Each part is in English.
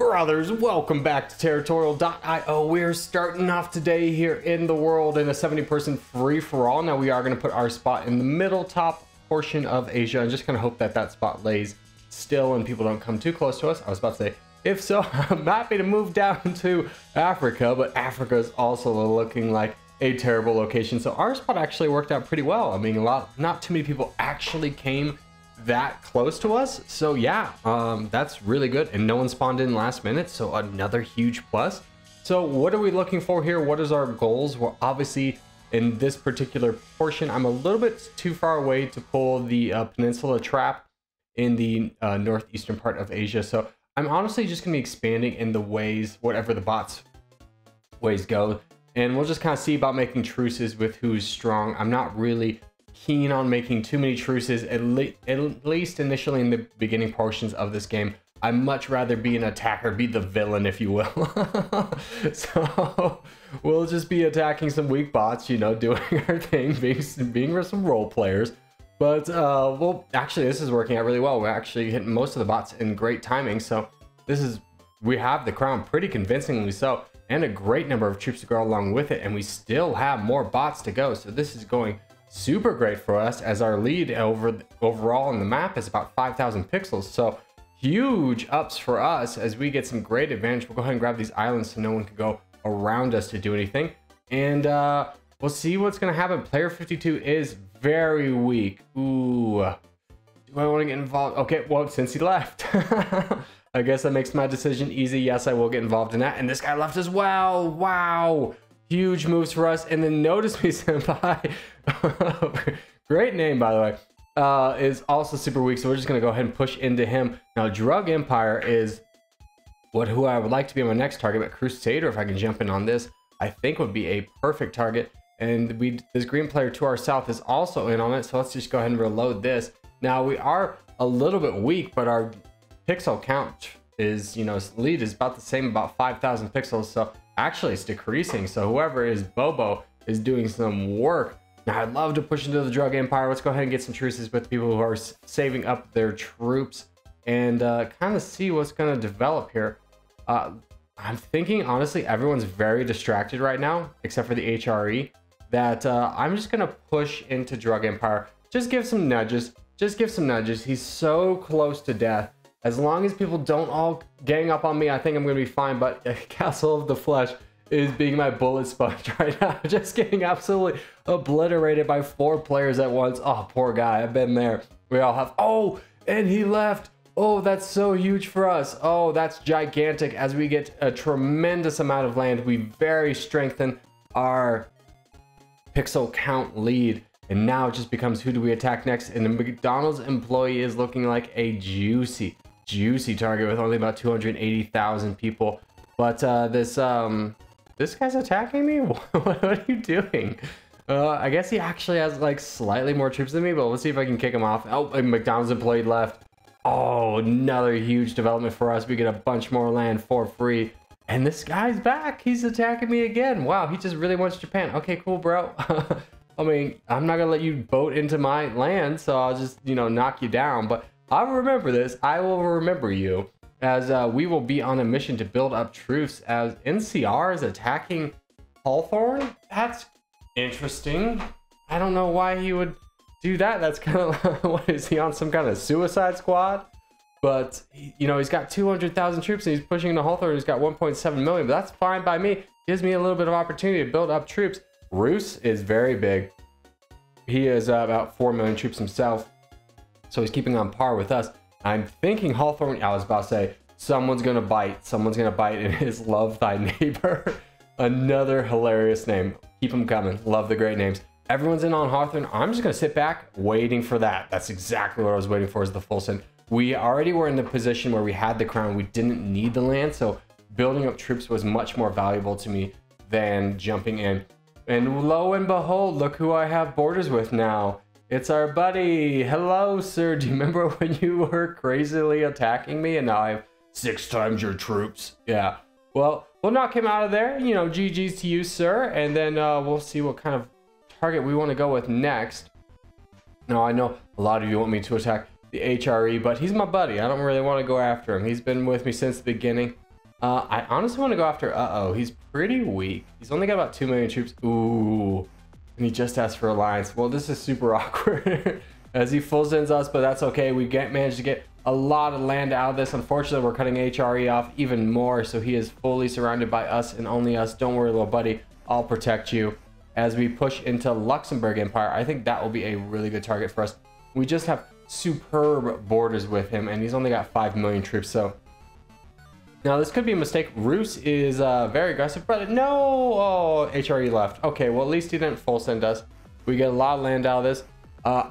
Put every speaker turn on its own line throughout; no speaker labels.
Brothers, welcome back to Territorial.io. We're starting off today here in the world in a 70 person free for all. Now, we are going to put our spot in the middle top portion of Asia and just kind of hope that that spot lays still and people don't come too close to us. I was about to say, if so, I'm happy to move down to Africa, but Africa is also looking like a terrible location. So our spot actually worked out pretty well. I mean, a lot, not too many people actually came that close to us. So yeah, um, that's really good. And no one spawned in last minute. So another huge plus. So what are we looking for here? What is our goals? Well, obviously in this particular portion, I'm a little bit too far away to pull the uh, peninsula trap in the uh, northeastern part of Asia. So I'm honestly just gonna be expanding in the ways, whatever the bots ways go. And we'll just kind of see about making truces with who's strong. I'm not really keen on making too many truces, at, le at least initially in the beginning portions of this game. I'd much rather be an attacker, be the villain, if you will. so we'll just be attacking some weak bots, you know, doing our thing, being, being some role players. But, uh, well, actually, this is working out really well. We're actually hitting most of the bots in great timing. So this is, we have the crown pretty convincingly so, and a great number of troops to go along with it. And we still have more bots to go. So this is going super great for us as our lead over overall in the map is about 5,000 pixels. So huge ups for us as we get some great advantage. We'll go ahead and grab these islands so no one can go around us to do anything. And uh, we'll see what's going to happen. Player 52 is very weak. Ooh. Do I want to get involved? Okay, well, since he left. I guess that makes my decision easy. Yes, I will get involved in that. And this guy left as well. Wow huge moves for us. And then Notice Me Senpai, great name by the way, uh, is also super weak. So we're just gonna go ahead and push into him. Now Drug Empire is what who I would like to be my next target, but Crusader, if I can jump in on this, I think would be a perfect target. And we this green player to our south is also in on it. So let's just go ahead and reload this. Now we are a little bit weak, but our pixel count is, you know, lead is about the same, about 5,000 pixels. So actually it's decreasing. So whoever is Bobo is doing some work. Now I'd love to push into the drug empire. Let's go ahead and get some truces with people who are saving up their troops and uh, kind of see what's going to develop here. Uh, I'm thinking, honestly, everyone's very distracted right now, except for the HRE, that uh, I'm just going to push into Drug Empire. Just give some nudges. Just give some nudges. He's so close to death. As long as people don't all gang up on me, I think I'm going to be fine. But Castle of the Flesh is being my bullet sponge right now. Just getting absolutely obliterated by four players at once. Oh, poor guy. I've been there. We all have. Oh, and he left. Oh, that's so huge for us. Oh, that's gigantic. As we get a tremendous amount of land, we very strengthen our pixel count lead. And now it just becomes who do we attack next? And the McDonald's employee is looking like a juicy, juicy target with only about 280,000 people. But uh, this um, this guy's attacking me? what are you doing? Uh, I guess he actually has like slightly more troops than me, but let's see if I can kick him off. Oh, McDonald's employee left. Oh, another huge development for us. We get a bunch more land for free. And this guy's back. He's attacking me again. Wow, he just really wants Japan. Okay, cool, bro. I mean, I'm not gonna let you boat into my land, so I'll just, you know, knock you down. But I'll remember this. I will remember you as uh, we will be on a mission to build up troops as NCR is attacking Hawthorne. That's interesting. I don't know why he would do that. That's kind of what is he on some kind of suicide squad? But you know he's got 200,000 troops and he's pushing into Hawthorne. He's got 1.7 million, but that's fine by me. Gives me a little bit of opportunity to build up troops. Rus is very big. He is uh, about 4 million troops himself. So he's keeping on par with us. I'm thinking Hawthorne, I was about to say, someone's gonna bite. Someone's gonna bite and his Love Thy Neighbor. Another hilarious name. Keep them coming. Love the great names. Everyone's in on Hawthorne. I'm just gonna sit back waiting for that. That's exactly what I was waiting for is the full send. We already were in the position where we had the crown. We didn't need the land. So building up troops was much more valuable to me than jumping in. And lo and behold, look who I have borders with now. It's our buddy. Hello, sir. Do you remember when you were crazily attacking me and now I have six times your troops? Yeah. Well, we'll knock him out of there. You know, GG's to you, sir. And then uh, we'll see what kind of target we want to go with next. Now, I know a lot of you want me to attack the HRE, but he's my buddy. I don't really want to go after him. He's been with me since the beginning. Uh, I honestly want to go after Uh-oh. He's pretty weak. He's only got about 2 million troops. Ooh. And he just asked for alliance. Well, this is super awkward as he full sends us, but that's okay. We get managed to get a lot of land out of this. Unfortunately, we're cutting HRE off even more, so he is fully surrounded by us and only us. Don't worry, little buddy. I'll protect you. As we push into Luxembourg Empire, I think that will be a really good target for us. We just have superb borders with him, and he's only got 5 million troops, so... Now, this could be a mistake. Rus is uh, very aggressive, but no! Oh, HRE left. Okay, well, at least he didn't full send us. We get a lot of land out of this. Uh,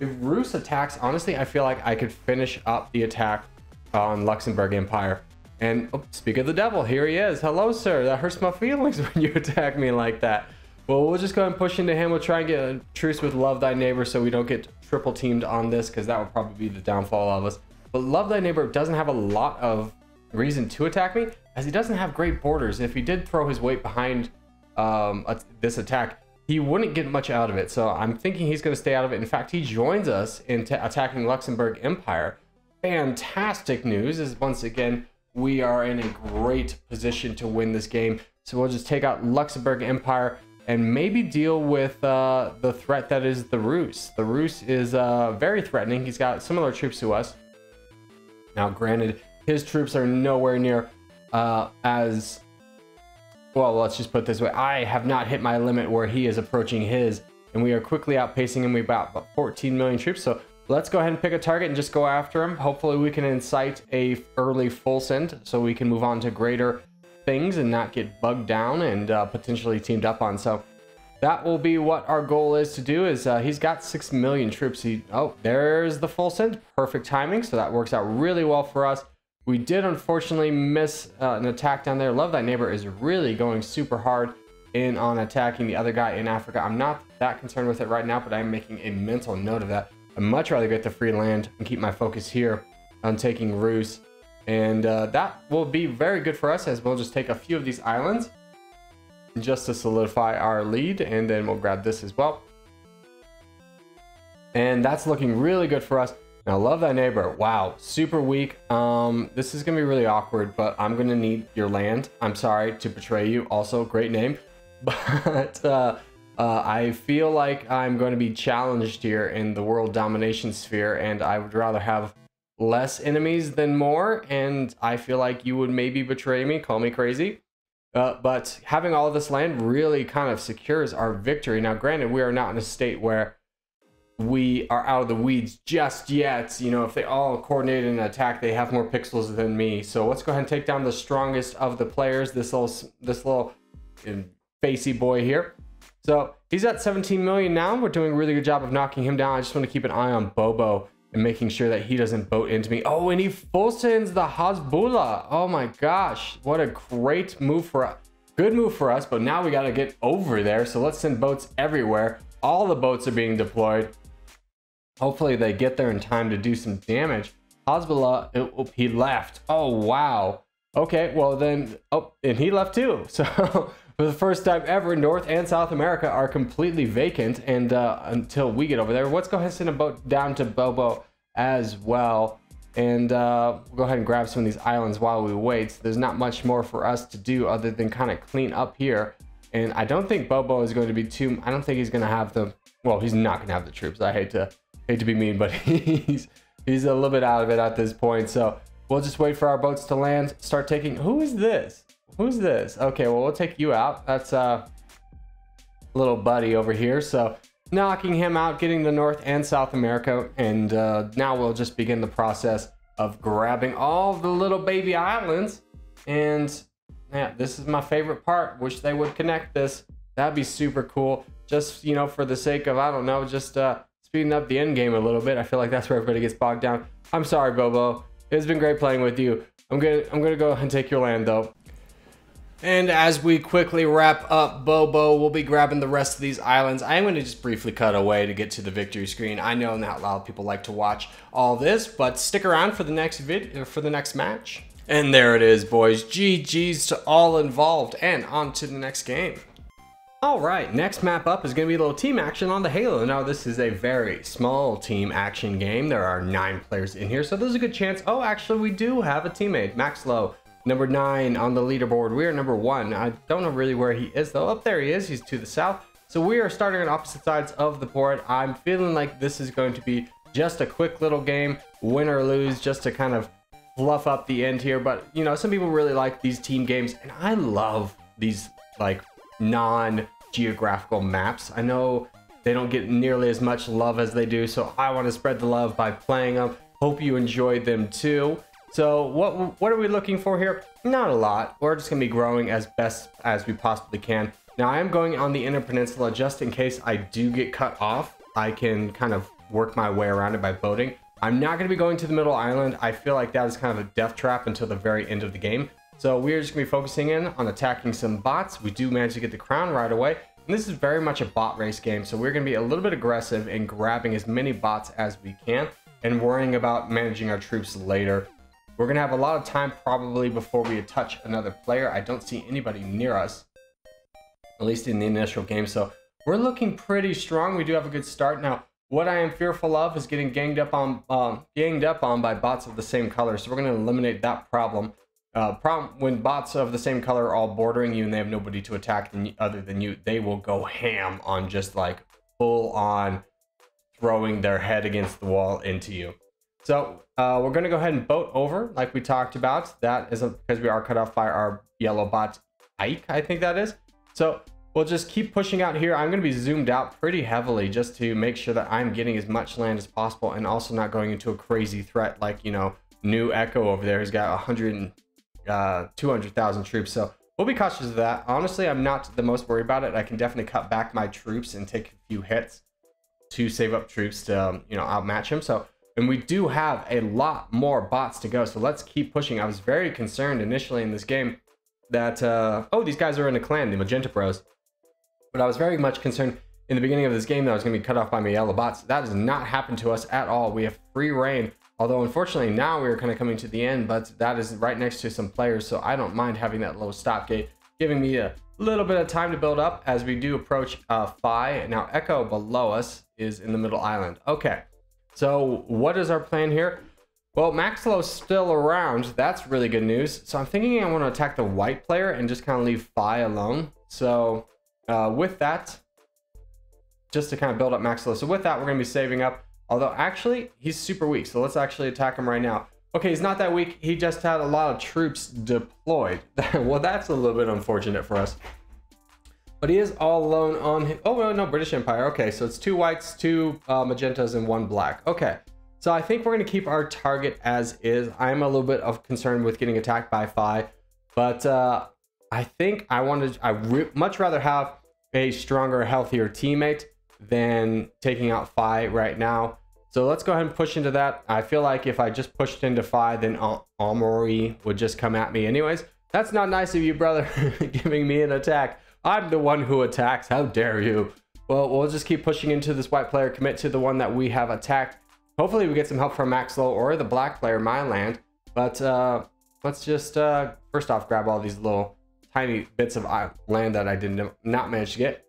if Rus attacks, honestly, I feel like I could finish up the attack on Luxembourg Empire. And oh, speak of the devil, here he is. Hello, sir. That hurts my feelings when you attack me like that. Well, we'll just go and push into him. We'll try and get a truce with Love Thy Neighbor so we don't get triple teamed on this because that would probably be the downfall of us. But Love Thy Neighbor doesn't have a lot of reason to attack me as he doesn't have great borders. If he did throw his weight behind um, this attack, he wouldn't get much out of it. So I'm thinking he's going to stay out of it. In fact, he joins us in attacking Luxembourg Empire. Fantastic news is once again, we are in a great position to win this game. So we'll just take out Luxembourg Empire and maybe deal with uh, the threat that is the Rus. The Rus is uh, very threatening. He's got similar troops to us. Now, granted, his troops are nowhere near uh, as well, let's just put this way. I have not hit my limit where he is approaching his, and we are quickly outpacing him. We about, about 14 million troops. So let's go ahead and pick a target and just go after him. Hopefully we can incite a early full send so we can move on to greater things and not get bugged down and uh, potentially teamed up on. So that will be what our goal is to do is uh, he's got 6 million troops. He, oh, there's the full send. Perfect timing. So that works out really well for us. We did unfortunately miss uh, an attack down there. Love Thy Neighbor is really going super hard in on attacking the other guy in Africa. I'm not that concerned with it right now, but I'm making a mental note of that. I'd much rather get the free land and keep my focus here on taking Rus. And uh, that will be very good for us as we'll just take a few of these islands just to solidify our lead. And then we'll grab this as well. And that's looking really good for us. Now, love thy neighbor. Wow, super weak. Um, this is gonna be really awkward, but I'm gonna need your land. I'm sorry to betray you. Also, great name, but uh, uh, I feel like I'm to be challenged here in the world domination sphere, and I would rather have less enemies than more. And I feel like you would maybe betray me, call me crazy. Uh, but having all this land really kind of secures our victory. Now, granted, we are not in a state where we are out of the weeds just yet. You know, if they all coordinate an attack, they have more pixels than me. So let's go ahead and take down the strongest of the players. This little, this little um, facey boy here. So he's at 17 million now. We're doing a really good job of knocking him down. I just want to keep an eye on Bobo and making sure that he doesn't boat into me. Oh, and he full sends the Hasbullah. Oh my gosh, what a great move for us. Good move for us, but now we got to get over there. So let's send boats everywhere. All the boats are being deployed. Hopefully they get there in time to do some damage. Hasbullah, oh, he left. Oh, wow. Okay, well then, oh, and he left too. So for the first time ever, North and South America are completely vacant. And uh, until we get over there, let's go ahead and send a boat down to Bobo as well. And uh, we'll go ahead and grab some of these islands while we wait. So there's not much more for us to do other than kind of clean up here. And I don't think Bobo is going to be too, I don't think he's going to have the, well, he's not going to have the troops. I hate to hate to be mean, but he's he's a little bit out of it at this point. So we'll just wait for our boats to land. Start taking. Who is this? Who's this? Okay, well we'll take you out. That's uh little buddy over here. So knocking him out, getting the North and South America, and uh, now we'll just begin the process of grabbing all the little baby islands. And yeah, this is my favorite part. Wish they would connect this. That'd be super cool. Just you know, for the sake of I don't know, just uh, speeding up the end game a little bit. I feel like that's where everybody gets bogged down. I'm sorry, Bobo. It's been great playing with you. I'm gonna I'm gonna go and take your land though. And as we quickly wrap up Bobo, we'll be grabbing the rest of these islands. I am going to just briefly cut away to get to the victory screen. I know not a lot of people like to watch all this, but stick around for the next vid uh, for the next match. And there it is, boys. GG's to all involved, and on to the next game. Alright, next map up is going to be a little team action on the Halo. Now this is a very small team action game. There are nine players in here, so there's a good chance. Oh, actually we do have a teammate, Max Low. Number nine on the leaderboard, we are number one. I don't know really where he is though. Up there he is, he's to the south. So we are starting on opposite sides of the board. I'm feeling like this is going to be just a quick little game, win or lose, just to kind of fluff up the end here. But, you know, some people really like these team games, and I love these, like, non-geographical maps. I know they don't get nearly as much love as they do, so I want to spread the love by playing them. Hope you enjoyed them too. So what what are we looking for here? Not a lot. We're just gonna be growing as best as we possibly can. Now I am going on the inner peninsula just in case I do get cut off. I can kind of work my way around it by boating. I'm not going to be going to the middle island. I feel like that is kind of a death trap until the very end of the game. So we're just going to be focusing in on attacking some bots. We do manage to get the crown right away. And this is very much a bot race game, so we're going to be a little bit aggressive in grabbing as many bots as we can and worrying about managing our troops later. We're going to have a lot of time probably before we touch another player. I don't see anybody near us, at least in the initial game. So we're looking pretty strong. We do have a good start. Now, what I am fearful of is getting ganged up on, um, ganged up on by bots of the same color. So we're going to eliminate that problem. Uh, problem when bots of the same color are all bordering you and they have nobody to attack other than you, they will go ham on just like full on throwing their head against the wall into you. So uh, we're going to go ahead and boat over like we talked about. That is because we are cut off by our yellow bot Ike, I think that is. So We'll just keep pushing out here. I'm going to be zoomed out pretty heavily just to make sure that I'm getting as much land as possible and also not going into a crazy threat like, you know, new Echo over there He's got 100, uh, 200,000 troops. So we'll be cautious of that. Honestly, I'm not the most worried about it. I can definitely cut back my troops and take a few hits to save up troops to, um, you know, outmatch him. So, and we do have a lot more bots to go. So let's keep pushing. I was very concerned initially in this game that, uh, oh, these guys are in a clan, the Magenta Bros. But I was very much concerned in the beginning of this game that I was going to be cut off by my yellow bots. That has not happened to us at all. We have free reign. Although unfortunately now we're kind of coming to the end, but that is right next to some players. So I don't mind having that little stop gate, giving me a little bit of time to build up as we do approach uh, Phi. Now Echo below us is in the middle island. Okay, so what is our plan here? Well, Maxlow's still around. That's really good news. So I'm thinking I want to attack the white player and just kind of leave Phi alone. So uh, with that, just to kind of build up Maxlow. So with that, we're going to be saving up. Although actually, he's super weak. So let's actually attack him right now. Okay, he's not that weak. He just had a lot of troops deployed. well, that's a little bit unfortunate for us. But he is all alone on his... Oh, no, British Empire. Okay, so it's two whites, two uh, magentas, and one black. Okay, so I think we're going to keep our target as is. I'm a little bit of concern with getting attacked by Phi. But uh, I think I wanted, I much rather have a stronger, healthier teammate than taking out Phi right now. So let's go ahead and push into that. I feel like if I just pushed into Phi, then Amaury would just come at me anyways. That's not nice of you, brother, giving me an attack. I'm the one who attacks. How dare you? Well, we'll just keep pushing into this white player, commit to the one that we have attacked. Hopefully we get some help from Maxlow or the black player, my land. But uh, let's just, uh, first off, grab all these little tiny bits of land that I did not manage to get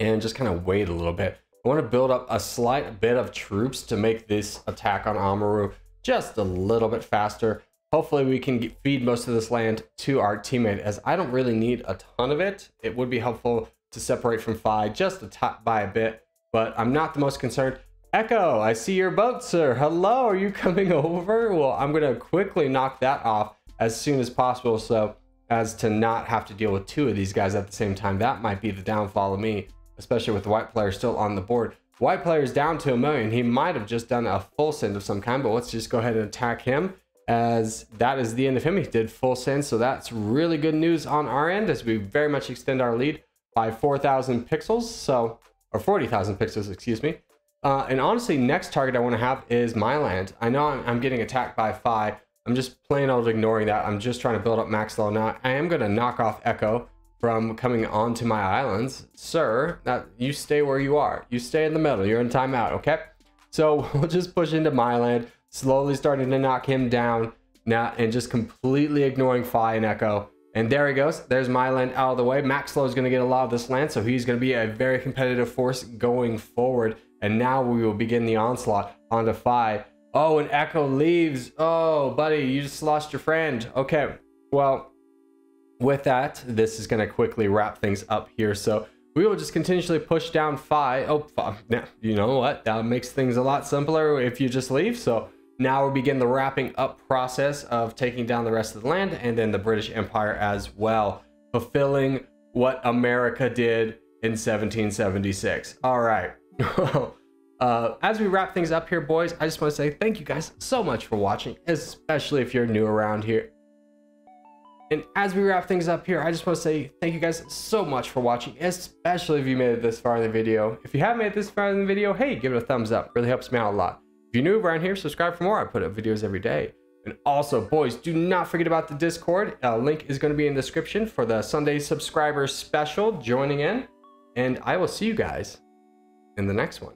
and just kind of wait a little bit. I want to build up a slight bit of troops to make this attack on Amaru just a little bit faster. Hopefully we can get, feed most of this land to our teammate as I don't really need a ton of it. It would be helpful to separate from Phi just a by a bit, but I'm not the most concerned. Echo, I see your boat, sir. Hello, are you coming over? Well, I'm going to quickly knock that off as soon as possible. So as to not have to deal with two of these guys at the same time. That might be the downfall of me, especially with the white player still on the board. White player is down to a million. He might have just done a full send of some kind, but let's just go ahead and attack him as that is the end of him. He did full send, so that's really good news on our end as we very much extend our lead by 4,000 pixels, so or 40,000 pixels, excuse me. Uh, and honestly, next target I want to have is my land. I know I'm, I'm getting attacked by Phi, I'm just plain old ignoring that. I'm just trying to build up max level. Now, I am going to knock off Echo from coming onto my islands. Sir, that you stay where you are. You stay in the middle. You're in timeout, okay? So we'll just push into my land, slowly starting to knock him down now and just completely ignoring Phi and Echo. And there he goes. There's my land out of the way. Maxlow is going to get a lot of this land, so he's going to be a very competitive force going forward. And now we will begin the onslaught onto Phi Oh, and Echo leaves. Oh, buddy, you just lost your friend. Okay, well, with that, this is going to quickly wrap things up here. So we will just continuously push down Phi. Oh, Phi. Now, you know what? That makes things a lot simpler if you just leave. So now we begin the wrapping up process of taking down the rest of the land and then the British Empire as well, fulfilling what America did in 1776. All right. uh, as we wrap things up here, boys, I just want to say thank you guys so much for watching, especially if you're new around here. And as we wrap things up here, I just want to say thank you guys so much for watching, especially if you made it this far in the video. If you have made it this far in the video, hey, give it a thumbs up. It Really helps me out a lot. If you're new around here, subscribe for more. I put up videos every day. And also, boys, do not forget about the Discord. Uh, link is going to be in the description for the Sunday subscriber special joining in. And I will see you guys in the next one.